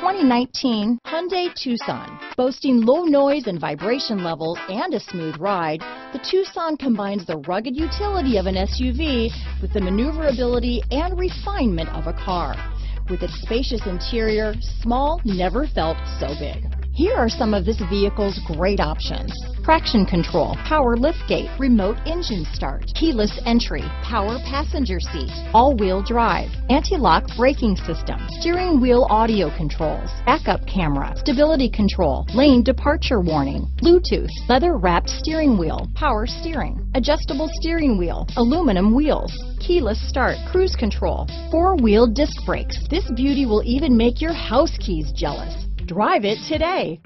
2019 Hyundai Tucson. Boasting low noise and vibration levels and a smooth ride, the Tucson combines the rugged utility of an SUV with the maneuverability and refinement of a car. With its spacious interior, small never felt so big. Here are some of this vehicle's great options. Traction control, power liftgate, remote engine start, keyless entry, power passenger seat, all-wheel drive, anti-lock braking system, steering wheel audio controls, backup camera, stability control, lane departure warning, Bluetooth, leather wrapped steering wheel, power steering, adjustable steering wheel, aluminum wheels, keyless start, cruise control, four-wheel disc brakes. This beauty will even make your house keys jealous. Drive it today.